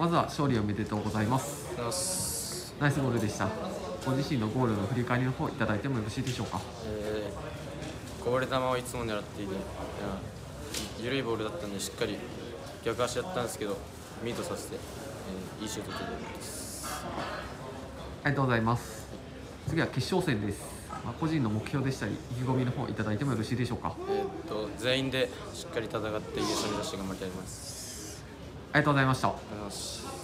まずは勝利おめでとうございますありがとうございます。ナイスゴールでしたご自身のゴールの振り返りの方いただいてもよろしいでしょうか？えー、こぼれ球をいつも狙っていて、緩いボールだったんで、しっかり逆足やったんですけど、ミートさせて、えーいいシュート打ててよかったです。ありがとうございます次は決勝戦です、まあ、個人の目標でしたり意気込みの方いただいてもよろしいでしょうか？えーっと全員でしっかり戦って優勝目指して頑張りたいと思います。ありがとうございました。